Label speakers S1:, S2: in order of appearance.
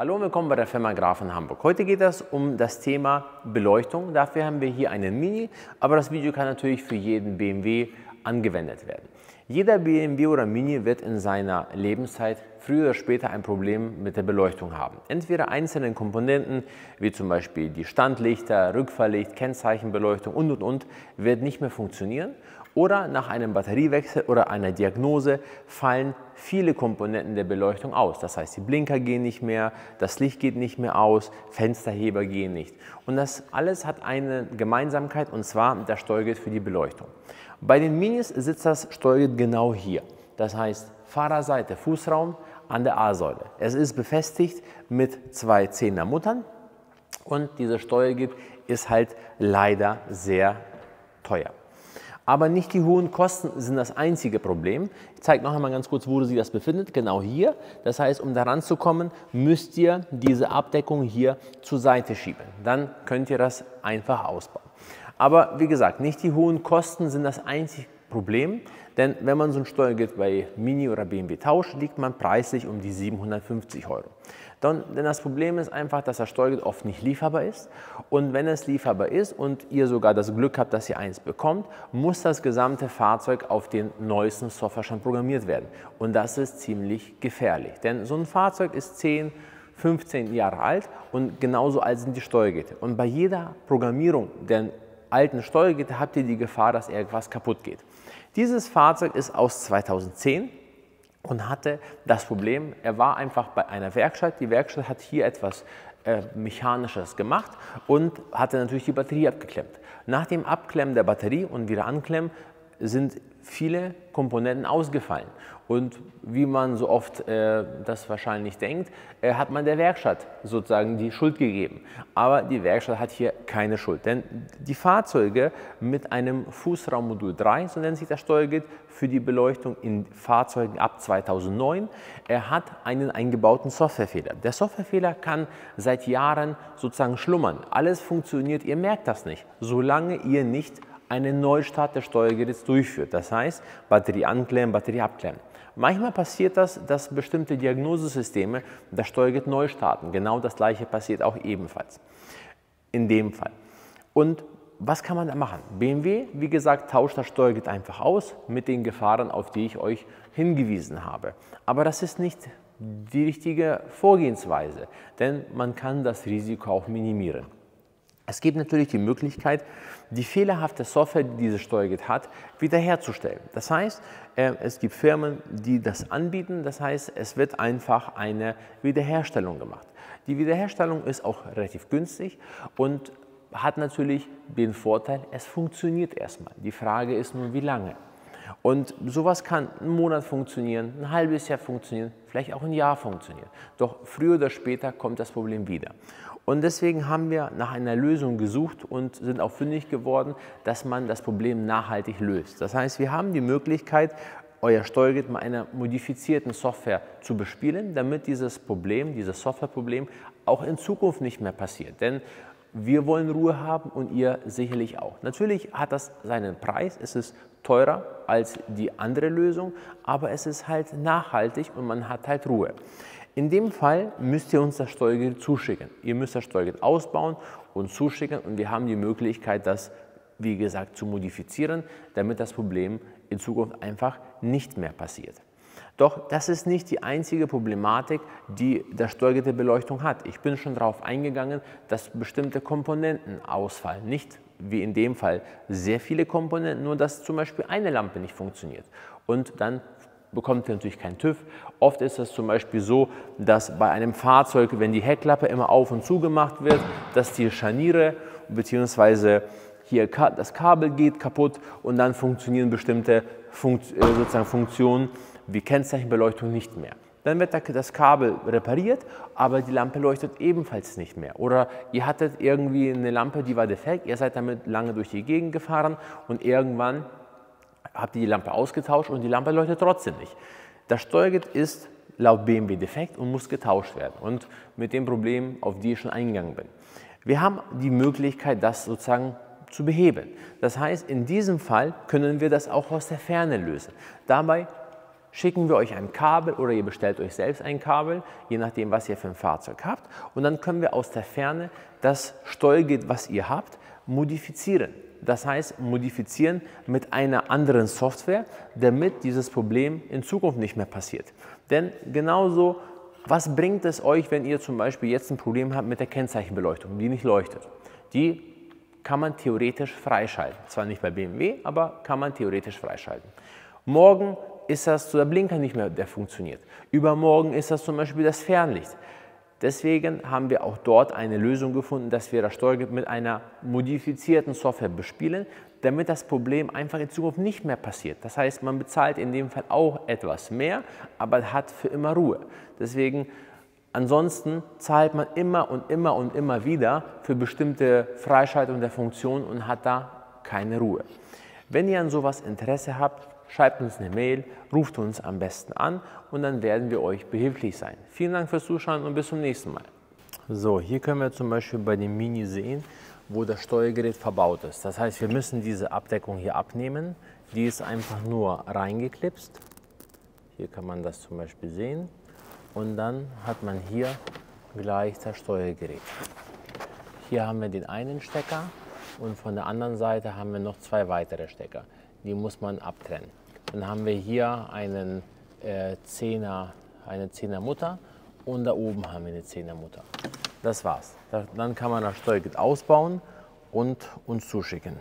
S1: Hallo und willkommen bei der Firma Graf in Hamburg. Heute geht es um das Thema Beleuchtung. Dafür haben wir hier einen Mini, aber das Video kann natürlich für jeden BMW angewendet werden. Jeder BMW oder Mini wird in seiner Lebenszeit früher oder später ein Problem mit der Beleuchtung haben. Entweder einzelne Komponenten, wie zum Beispiel die Standlichter, Rückfahrlicht, Kennzeichenbeleuchtung und und und, wird nicht mehr funktionieren oder nach einem Batteriewechsel oder einer Diagnose fallen viele Komponenten der Beleuchtung aus. Das heißt, die Blinker gehen nicht mehr, das Licht geht nicht mehr aus, Fensterheber gehen nicht. Und das alles hat eine Gemeinsamkeit und zwar das Steuergeld für die Beleuchtung. Bei den Minis sitzt das Steuergeld genau hier. Das heißt, Fahrerseite, Fußraum an der A-Säule. Es ist befestigt mit zwei Zehnermuttern und dieses Steuergeld ist halt leider sehr teuer. Aber nicht die hohen Kosten sind das einzige Problem. Ich zeige noch einmal ganz kurz, wo sich das befindet. Genau hier. Das heißt, um daran zu kommen, müsst ihr diese Abdeckung hier zur Seite schieben. Dann könnt ihr das einfach ausbauen. Aber wie gesagt, nicht die hohen Kosten sind das einzige Problem. Denn wenn man so ein Steuergeld bei Mini oder BMW tauscht, liegt man preislich um die 750 Euro. Dann, denn das Problem ist einfach, dass das Steuergeld oft nicht lieferbar ist. Und wenn es lieferbar ist und ihr sogar das Glück habt, dass ihr eins bekommt, muss das gesamte Fahrzeug auf den neuesten Softwarestand programmiert werden. Und das ist ziemlich gefährlich. Denn so ein Fahrzeug ist 10, 15 Jahre alt und genauso alt sind die Steuergeräte. Und bei jeder Programmierung der alten Steuergeräte habt ihr die Gefahr, dass irgendwas kaputt geht. Dieses Fahrzeug ist aus 2010 und hatte das Problem, er war einfach bei einer Werkstatt. Die Werkstatt hat hier etwas äh, Mechanisches gemacht und hatte natürlich die Batterie abgeklemmt. Nach dem Abklemmen der Batterie und wieder anklemmen sind viele Komponenten ausgefallen. Und wie man so oft äh, das wahrscheinlich denkt, äh, hat man der Werkstatt sozusagen die Schuld gegeben. Aber die Werkstatt hat hier keine Schuld. Denn die Fahrzeuge mit einem Fußraummodul 3, so nennt sich das Steuergeld, für die Beleuchtung in Fahrzeugen ab 2009, er hat einen eingebauten Softwarefehler. Der Softwarefehler kann seit Jahren sozusagen schlummern. Alles funktioniert, ihr merkt das nicht, solange ihr nicht einen Neustart des Steuergeräts durchführt. Das heißt, Batterie anklemmen, Batterie abklemmen. Manchmal passiert das, dass bestimmte Diagnosesysteme das Steuergerät neu starten. Genau das gleiche passiert auch ebenfalls. In dem Fall. Und was kann man da machen? BMW, wie gesagt, tauscht das Steuergerät einfach aus mit den Gefahren, auf die ich euch hingewiesen habe. Aber das ist nicht die richtige Vorgehensweise, denn man kann das Risiko auch minimieren. Es gibt natürlich die Möglichkeit, die fehlerhafte Software, die diese Steuergerät hat, wiederherzustellen. Das heißt, äh, es gibt Firmen, die das anbieten. Das heißt, es wird einfach eine Wiederherstellung gemacht. Die Wiederherstellung ist auch relativ günstig und hat natürlich den Vorteil, es funktioniert erstmal. Die Frage ist nur, wie lange. Und sowas kann einen Monat funktionieren, ein halbes Jahr funktionieren, vielleicht auch ein Jahr funktionieren. Doch früher oder später kommt das Problem wieder. Und deswegen haben wir nach einer Lösung gesucht und sind auch fündig geworden, dass man das Problem nachhaltig löst. Das heißt, wir haben die Möglichkeit, euer Steuergerät mit einer modifizierten Software zu bespielen, damit dieses Problem, dieses Softwareproblem auch in Zukunft nicht mehr passiert. Denn wir wollen Ruhe haben und ihr sicherlich auch. Natürlich hat das seinen Preis, es ist teurer als die andere Lösung, aber es ist halt nachhaltig und man hat halt Ruhe. In dem Fall müsst ihr uns das Steuergeld zuschicken. Ihr müsst das Steuergeld ausbauen und zuschicken und wir haben die Möglichkeit, das, wie gesagt, zu modifizieren, damit das Problem in Zukunft einfach nicht mehr passiert. Doch das ist nicht die einzige Problematik, die der Steuergeld der Beleuchtung hat. Ich bin schon darauf eingegangen, dass bestimmte Komponenten ausfallen. Nicht wie in dem Fall sehr viele Komponenten, nur dass zum Beispiel eine Lampe nicht funktioniert. Und dann bekommt ihr natürlich keinen TÜV. Oft ist es zum Beispiel so, dass bei einem Fahrzeug, wenn die Heckklappe immer auf und zu gemacht wird, dass die Scharniere bzw. hier das Kabel geht kaputt und dann funktionieren bestimmte Funkt, äh, sozusagen Funktionen wie Kennzeichenbeleuchtung nicht mehr. Dann wird das Kabel repariert, aber die Lampe leuchtet ebenfalls nicht mehr. Oder ihr hattet irgendwie eine Lampe, die war defekt, ihr seid damit lange durch die Gegend gefahren und irgendwann habt ihr die Lampe ausgetauscht und die Lampe leuchtet trotzdem nicht. Das Steuergerät ist laut BMW defekt und muss getauscht werden. Und mit dem Problem, auf die ich schon eingegangen bin. Wir haben die Möglichkeit, das sozusagen zu beheben. Das heißt, in diesem Fall können wir das auch aus der Ferne lösen. Dabei schicken wir euch ein Kabel oder ihr bestellt euch selbst ein Kabel, je nachdem, was ihr für ein Fahrzeug habt. Und dann können wir aus der Ferne das Steuergerät, was ihr habt, modifizieren. Das heißt, modifizieren mit einer anderen Software, damit dieses Problem in Zukunft nicht mehr passiert. Denn genauso, was bringt es euch, wenn ihr zum Beispiel jetzt ein Problem habt mit der Kennzeichenbeleuchtung, die nicht leuchtet? Die kann man theoretisch freischalten. Zwar nicht bei BMW, aber kann man theoretisch freischalten. Morgen ist das der Blinker nicht mehr, der funktioniert. Übermorgen ist das zum Beispiel das Fernlicht. Deswegen haben wir auch dort eine Lösung gefunden, dass wir das Steuergerät mit einer modifizierten Software bespielen, damit das Problem einfach in Zukunft nicht mehr passiert. Das heißt, man bezahlt in dem Fall auch etwas mehr, aber hat für immer Ruhe. Deswegen, ansonsten zahlt man immer und immer und immer wieder für bestimmte Freischaltung der Funktion und hat da keine Ruhe. Wenn ihr an sowas Interesse habt, schreibt uns eine Mail, ruft uns am besten an und dann werden wir euch behilflich sein. Vielen Dank fürs Zuschauen und bis zum nächsten Mal. So, hier können wir zum Beispiel bei dem Mini sehen, wo das Steuergerät verbaut ist. Das heißt, wir müssen diese Abdeckung hier abnehmen. Die ist einfach nur reingeklipst. Hier kann man das zum Beispiel sehen. Und dann hat man hier gleich das Steuergerät. Hier haben wir den einen Stecker und von der anderen Seite haben wir noch zwei weitere Stecker. Die muss man abtrennen. Dann haben wir hier einen äh, Zehner, eine Zehnermutter und da oben haben wir eine Zehnermutter. Das war's. dann kann man das Steuergerät ausbauen und uns zuschicken.